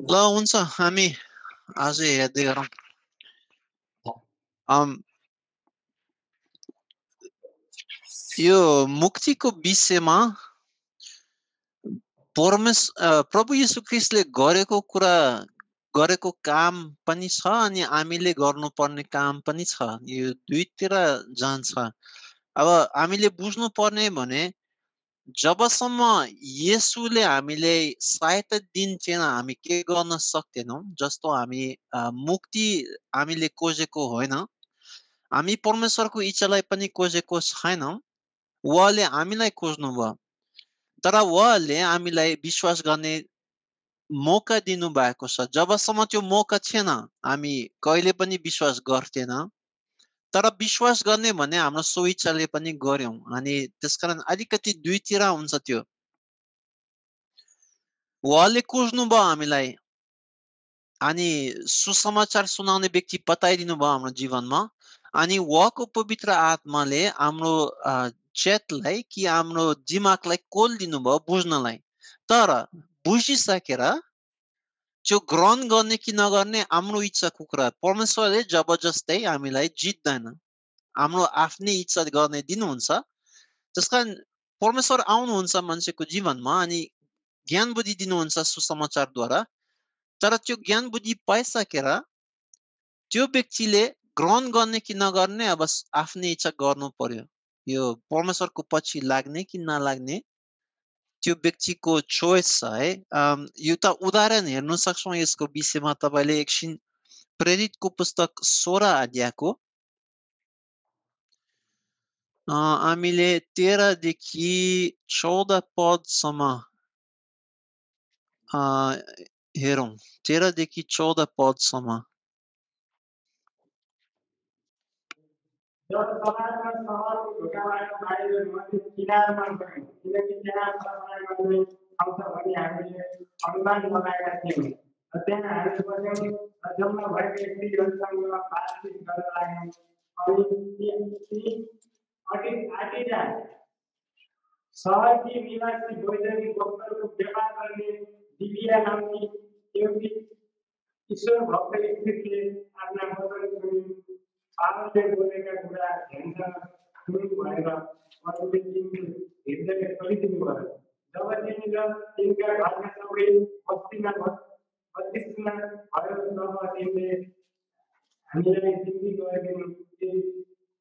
ल हुन्छ हामी आज हेर्दै गरौँ यो मुक्तिको विषयमा परमेश प्रभु यीशु ख्रिस्टले गरेको कुरा गरेको काम पनि छ अनि हामीले गर्नुपर्ने काम पनि छ यो दुईतिर जान्छ अब हामीले बुझ्नु पर्ने भने जबसम्म यसुले हामीले सहायता दिन्थेन हामी के गर्न सक्दैनौँ जस्तो हामी मुक्ति हामीले खोजेको होइन हामी परमेश्वरको इच्छालाई पनि खोजेको छैनौँ। उहाँले हामीलाई खोज्नु भयो तर उहाँले हामीलाई विश्वास गर्ने मौका दिनुभएको छ। जबसम्म त्यो मौका थिएन हामी कहिले पनि विश्वास गर्थेन। तर विश्वास गर्ने भने हाम्रो स्वेच्छाले पनि गऱ्यौँ अनि त्यसकारण अलिकति दुईतिर हुन्छ त्यो। उहाँले खोज्नुभयो हामीलाई अनि सुसमाचार सुनाउने व्यक्ति बताइदिनु भयो हाम्रो जीवनमा अनि उहाँको पवित्र आत्माले हाम्रो चेतलाई कि हाम्रो दिमागलाई कोल दिनुभयो बुझ्नलाई। तर बुझिसकेर त्यो ग्रहण गर्ने कि नगर्ने हाम्रो इच्छाको कुरा परमेश्वरले जबरजस्तै हामीलाई जित्दैन। हाम्रो आफ्नै इच्छा गर्ने दिनुहुन्छ। त्यस कारण परमेश्वर आउनुहुन्छ मान्छेको जीवनमा अनि ज्ञान बुद्धि दिनुहुन्छ सुसमाचारद्वारा। तर त्यो ज्ञान बुद्धि पाइसकेर त्यो व्यक्तिले ग्रहण गर्ने कि नगर्ने अब आफ्नै इच्छा गर्नु पर्यो। यो परमेश्वरको पछि लाग्ने कि नलाग्ने त्यो व्यक्तिको चोइस छ है एउटा उदाहरण हेर्न सक्छौँ यसको विषयमा तपाईँले एकछिन प्रेरितको पुस्तक सोह्र अध्यायको हामीले तेह्रदेखि चौध पदसम्म हेरौँ तेह्रदेखि चौध पदसम्म लेकिन यहाँ पर हमारे मन में हम सब भरी आ गई है अभिमान बनाए रखते हैं अतः आगे बढ़े अधम में भरे व्यक्ति जीवन संग में बातचीत कर रहा है और ये अटिक आटिरा शहर की विलासी भोजन डॉक्टर को व्यवहार करने दिव्या नाम की युवती ईश्वर भक्त स्थित के अपना भोजन सुनी पावन से बोलेगा पूरा ध्यान सुनी भरेगा सुन्नु भएर अरूले तिमीले हृदयले छोडिदिनु भयो जब तिमी र तिनका घरका सबै बस्तीमा बत्तिसमा भयो तब तिमीले हामीलाई जिन्दगी गरिदिनु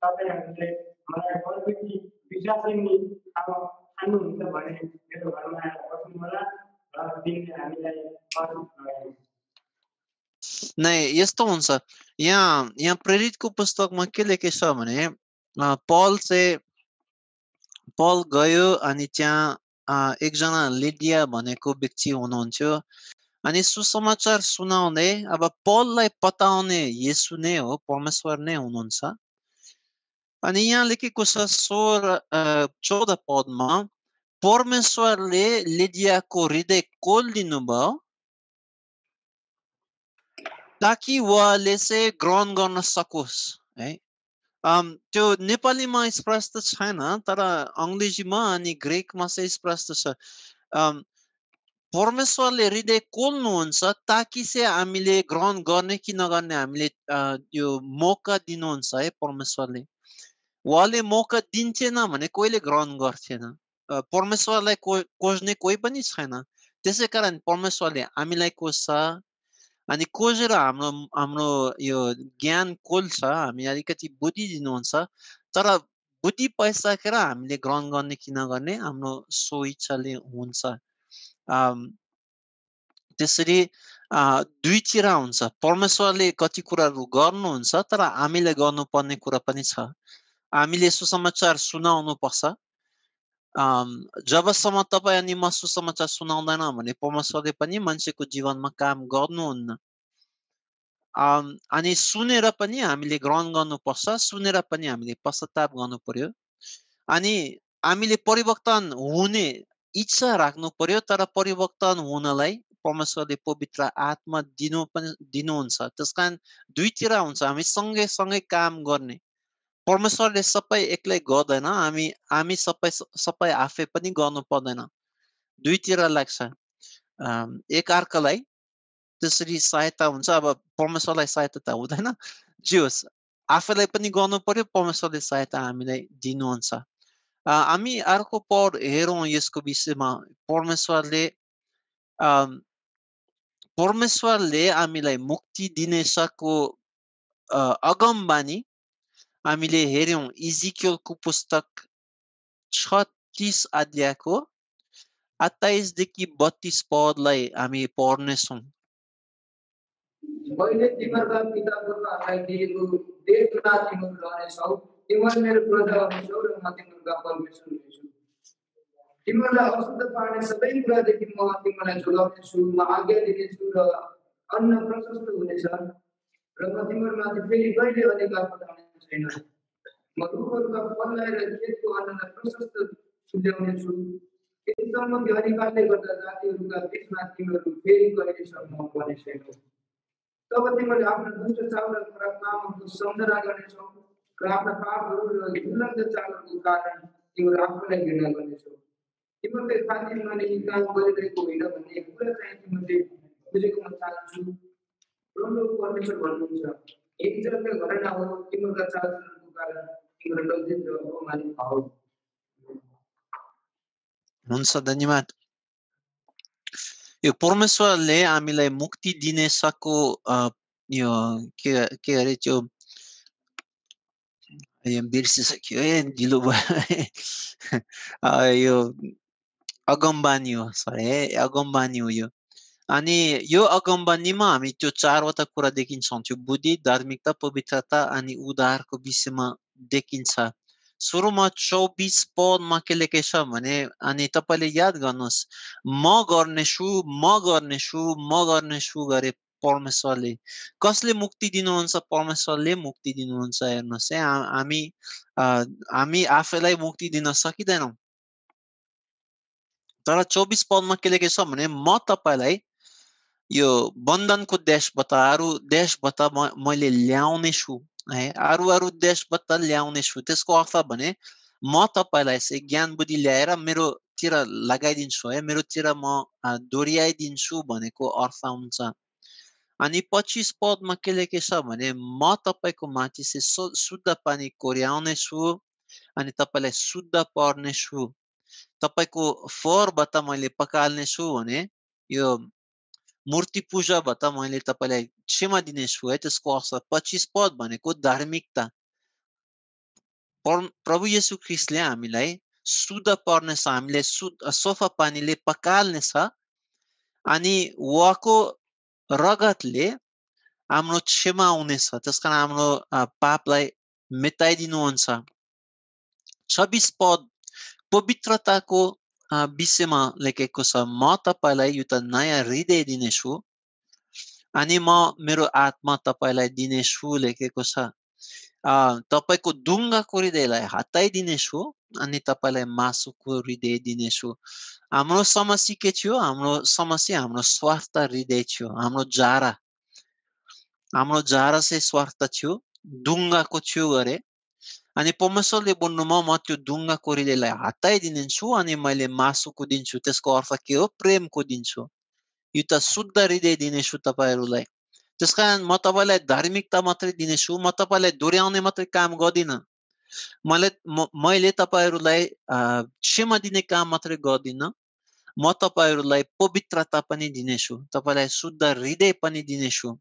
तपाईँहरूले मलाई गर्छ कि विश्वासै नि अब खानुहुन्छ भने मेरो घरमा आएर बस्नु होला र तिमीले हामीलाई नै यस्तो हुन्छ यहाँ यहाँ प्रेरितको पुस्तकमा के लेखेछ भने पल चाहिँ पल गयो अनि त्यहाँ एकजना लिडिया भनेको व्यक्ति हुनुहुन्थ्यो। अनि सुसमाचार सुनाउँदै अब पललाई पताउने यसु नै हो परमेश्वर नै हुनुहुन्छ। अनि यहाँ लेखेको छ सोह्र चौध पदमा परमेश्वरले लिडियाको हृदय कोल दिनुभयो ताकि उहाँले चाहिँ ग्रहण गर्न सकोस् है। त्यो नेपालीमा स्पष्ट छैन तर अङ्ग्रेजीमा अनि ग्रेकमा चाहिँ स्पष्ट छ। परमेश्वरले हृदय कोल्नुहुन्छ ताकि चाहिँ हामीले ग्रहण गर्ने कि नगर्ने हामीले यो मौका दिनुहुन्छ है परमेश्वरले। उहाँले मौका दिन्थेन भने कोहीले ग्रहण गर्थेन। परमेश्वरलाई को खोज्ने कोही पनि छैन। त्यसै कारण परमेश्वरले हामीलाई खोज्छ अनि खोजेर हाम्रो हाम्रो यो ज्ञान खोल्छ हामी अलिकति बुद्धि दिनुहुन्छ तर बुद्धि पाइसकेर हामीले ग्रहण गर्ने कि नगर्ने हाम्रो सो इच्छाले हुन्छ त्यसरी दुईतिर हुन्छ। परमेश्वरले कति कुराहरू गर्नुहुन्छ तर हामीले गर्नुपर्ने कुरा पनि छ। हामीले सुसमाचार सुनाउनु पर्छ जबसम्म तपाईँ अनि म सुसमाचार सुनाउँदैन भने परमेश्वरले पनि मान्छेको जीवनमा काम गर्नुहुन्न। अनि सुनेर पनि हामीले ग्रहण गर्नुपर्छ सुनेर पनि हामीले पश्चाताप गर्नु पर्यो अनि हामीले परिवर्तन हुने इच्छा राख्नु पर्यो तर परिवर्तन हुनलाई परमेश्वरले पवित्र आत्मा दिनु पनि दिनुहुन्छ। त्यस कारण दुईतिर हुन्छ हामी सँगै सँगै काम गर्ने। परमेश्वरले सबै एक्लै गर्दैन हामी हामी सबै सबै आफै पनि गर्नु पर्दैन दुईतिर लाग्छ एक अर्कालाई त्यसरी सहायता हुन्छ अब परमेश्वरलाई सहायता त हुँदैन जे होस् आफैलाई पनि गर्नु पर्यो परमेश्वरले सहायता हामीलाई दिनुहुन्छ हामी अर्को पढ हेरौँ यसको विषयमा परमेश्वरले परमेश्वरले हामीलाई मुक्ति दिने सकको अगमबानी हामीले हेऱ्यौँ इजिक्यलको पुस्तक छत्तिस अध्यायको अठाइसदेखि बत्तिस पदलाई हामी पढ्नेछौँ मैले तिमीहरूका पितापुर्खाहरूलाई दिएको देशमा तिमीहरू रहनेछौ तिमीहरू मेरो प्रजा हुनेछौ र म तिमीहरूका परमेश्वर हुनेछु तिमीहरूलाई अशुद्ध पार्ने सबै कुरादेखि म तिमीलाई जोगाउनेछु म आज्ञा दिनेछु र अन्न प्रशस्त हुनेछ र म तिमीहरूमाथि फेरि कहिले अधिकार पठाउने छैन म रुखहरूका फललाई र खेतको अन्नलाई प्रशस्त तुल्याउनेछु यतिसम्म त्यो अधिकारले गर्दा जातिहरूका बिचमा तिमीहरू फेरि कहिलेसम्म पर्ने छैनौ तब तिमीले आफ्नो दुष्ट चाल र खराब कामहरूको सम्झना गर्नेछौ र आफ्ना पापहरू र घिनलाग्दो चालहरूको कारण तिमीहरू आफूलाई घृणा गर्नेछौ तिमीहरूले खातिर मैले यी काम गरिरहेको होइन भन्ने कुरा चाहिँ तिमीहरूले बुझेको म चाहन्छु राम्रो परमेश्वर भन्नुहुन्छ हो भाउ हुन्छ धन्यवाद यो परमेश्वरले हामीलाई मुक्ति दिने सको यो के अरे त्यो बिर्सिसक्यो ए ढिलो भयो यो अगमबानी हो सरी है अगमबानी हो यो अनि यो अगमबानीमा हामी त्यो चारवटा कुरा देखिन्छौँ त्यो बुद्धि धार्मिकता पवित्रता अनि उदारको विषयमा देखिन्छ। सुरुमा चौबिस पदमा के लेखेको छ भने अनि तपाईँले याद गर्नुहोस् म गर्नेछु म गर्नेछु म गर्नेछु गरे परमेश्वरले कसले मुक्ति दिनुहुन्छ? परमेश्वरले मुक्ति दिनुहुन्छ हेर्नुहोस् है। हामी हामी आफैलाई मुक्ति दिन सकिँदैनौँ। तर चौबिस पदमा के लेखेको छ भने म तपाईँलाई यो बन्धनको देशबाट अरू देशबाट म मैले ल्याउने छु है? अरू अरू देशबाट ल्याउने छु। त्यसको अर्थ भने म तपाईँलाई चाहिँ ज्ञान बुद्धि ल्याएर मेरोतिर लगाइदिन्छु है? मेरोतिर म दोहोऱ्याइदिन्छु भनेको अर्थ हुन्छ। अनि पच्चिस पदमा के छ भने म तपाईँको माथि चाहिँ शुद्ध पानी कोर्याउने छु अनि तपाईँलाई शुद्ध पर्ने छु। तपाईँको फोहोरबाट मैले पकाल्ने छु भने यो मूर्ति पूजाबाट मैले तपाईँलाई क्षमा दिनेछु है त्यसको अर्थ पच्चिस पद भनेको धार्मिकता। प्रभु येसु ख्रिस्टले हामीलाई शुद्ध पर्नेछ हामीले शुद्ध सफा पानीले पकाल्नेछ अनि उहाँको रगतले हाम्रो क्षमा आउनेछ त्यस कारण हाम्रो पापलाई मेटाइदिनुहुन्छ। छब्बिस पद पवित्रताको विषयमा लेखेको छ म तपाईँलाई एउटा नयाँ हृदय दिनेछु अनि म मेरो आत्मा तपाईँलाई दिनेछु लेखेको छ। तपाईँको डुङ्गाको हृदयलाई हटाइदिनेछु अनि तपाईँलाई मासुको हृदय दिनेछु। हाम्रो समस्या के थियो? हाम्रो समस्या हाम्रो स्वार्थ हृदय थियो हाम्रो जारा। हाम्रो जारा चाहिँ स्वार्थ थियो डुङ्गाको थियो गरे अनि परमेश्वरले भन्नुमा म त्यो ढुङ्गा कोरिलेलाई हटाइदिनेछु अनि मैले मासुको दिन्छु त्यसको अर्थ के हो प्रेमको दिन्छु यो त शुद्ध हृदय दिनेछु तपाईँहरूलाई त्यस कारण म तपाईँलाई धार्मिकता मात्रै दिनेछु म तपाईँलाई दोहोऱ्याउने मात्रै काम गर्दिनँ मैले मैले तपाईँहरूलाई क्षमा दिने काम मात्रै गर्दिनँ म तपाईँहरूलाई पवित्रता पनि दिनेछु तपाईँलाई शुद्ध हृदय पनि दिनेछु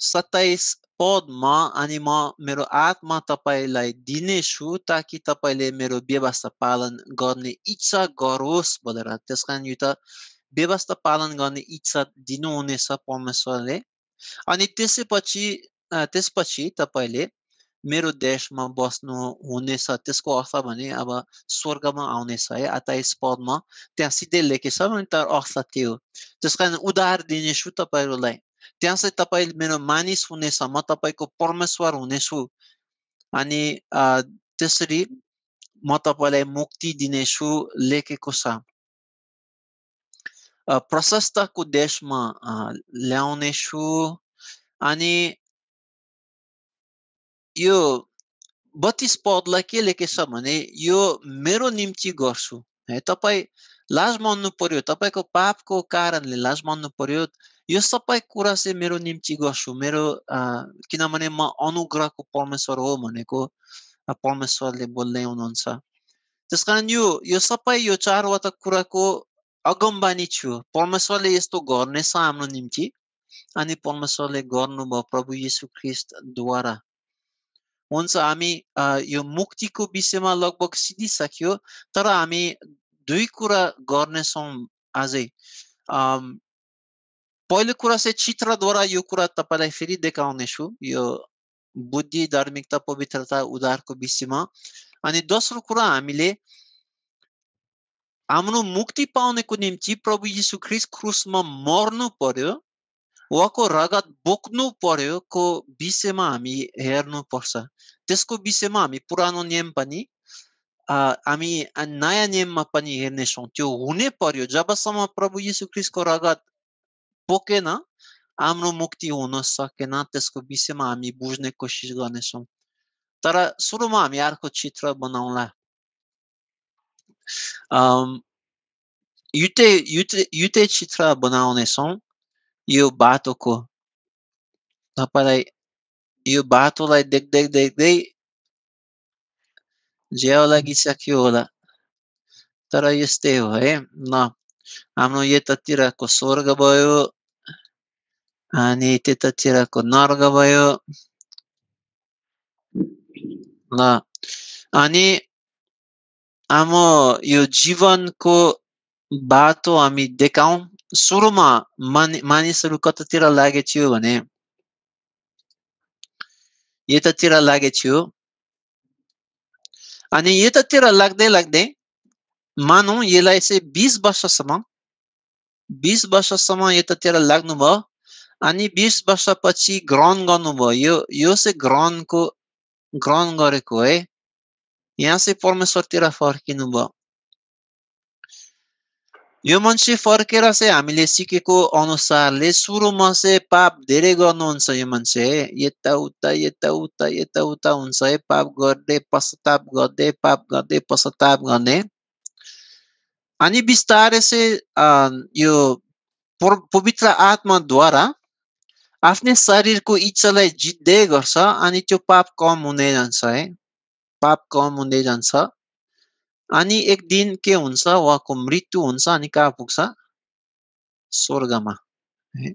सत्ताइस पदमा अनि म मेरो आत्मा तपाईँलाई दिनेछु ताकि तपाईँले मेरो व्यवस्था पालन गर्ने इच्छा गरोस् भनेर त्यस कारण यो त व्यवस्था पालन गर्ने इच्छा दिनुहुनेछ परमेश्वरले अनि त्यसैपछि त्यसपछि तपाईँले मेरो देशमा बस्नु हुनेछ त्यसको अर्थ भने अब स्वर्गमा आउनेछ है अठाइस पदमा त्यहाँ सिधै लेखेछ भने तर अर्थ त्यो त्यस कारण उधार दिनेछु तपाईँहरूलाई त्यहाँ चाहिँ तपाईँ मेरो मानिस हुनेछ म तपाईँको परमेश्वर हुनेछु। अनि त्यसरी म तपाईँलाई मुक्ति दिनेछु लेखेको छ। प्रशस्तको देशमा ल्याउनेछु। अनि यो बत्तिस पदलाई के लेखेछ भने यो मेरो निम्ति गर्छु। है तपाईँ लाज मान्नु पर्यो तपाईँको पापको कारणले लाज मान्नु पर्यो। यो सबै कुरा चाहिँ मेरो निम्ति गर्छु मेरो किनभने म अनुग्रहको परमेश्वर हो भनेको परमेश्वरले बोल्दै हुनुहुन्छ त्यस कारण यो यो सबै यो चारवटा कुराको अगमबानी छु परमेश्वरले यस्तो गर्नेछ हाम्रो निम्ति अनि परमेश्वरले गर्नुभयो प्रभु यीशु ख्रिस्टद्वारा हुन्छ हामी यो मुक्तिको विषयमा लगभग सिधिसक्यो तर हामी दुई कुरा गर्नेछौँ आजै पहिलो कुरा चाहिँ चित्रद्वारा यो कुरा तपाईँलाई फेरि देखाउनेछु यो बुद्धि धार्मिकता पवित्रता उधारको विषयमा अनि दोस्रो कुरा हामीले हाम्रो मुक्ति पाउनेको निम्ति प्रभु यीशु ख्रिस क्रुसमा मर्नु पर्यो उहाँको रगत बोक्नु पर्योको विषयमा हामी हेर्नुपर्छ त्यसको विषयमा हामी पुरानो नियम पनि हामी नयाँ नियममा पनि हेर्नेछौँ त्यो हुने पर्यो जबसम्म प्रभु यीशु ख्रिसको रगत पोकेन हाम्रो मुक्ति हुन सकेन त्यसको विषयमा हामी बुझ्ने कोसिस गर्नेछौँ तर सुरुमा हामी अर्को चित्र बनाउला युटे युटे युटे चित्र बनाउनेछौँ यो बाटोको तपाईँलाई यो बाटोलाई देख्दै देख्दै ज्याउ लागिसक्यो होला तर यस्तै हो है ल हाम्रो यतातिरको स्वर्ग भयो अनि त्यतातिरको नर्ग भयो ल अनि हाम्रो यो जीवनको बाटो हामी देखाउँ सुरुमा मानि मानिसहरू कतातिर लागेथ्यो भने यतातिर लागेथ्यो अनि यतातिर लाग्दै लाग्दै मानौँ यसलाई चाहिँ बिस वर्षसम्म बिस वर्षसम्म यतातिर लाग्नुभयो अनि बिस वर्षपछि ग्रहण गर्नुभयो। यो यो चाहिँ ग्रहणको ग्रहण गरेको है। यहाँ चाहिँ परमेश्वरतिर फर्किनु भयो यो मान्छे फर्केर चाहिँ हामीले सिकेको अनुसारले सुरुमा चाहिँ पाप धेरै गर्नुहुन्छ यो मान्छे। है यताउता यताउता यताउता हुन्छ है। पाप गर्दै पश्चाताप गर्दै पाप गर्दै पश्चाताप गर्ने। अनि बिस्तारै चाहिँ यो पवित्र आत्माद्वारा आफ्नै शरीरको इच्छालाई जित्दै गर्छ अनि त्यो पाप कम हुँदै जान्छ है। पाप कम हुँदै जान्छ। अनि एक दिन के हुन्छ? उहाँको मृत्यु हुन्छ अनि कहाँ पुग्छ? स्वर्गमा है।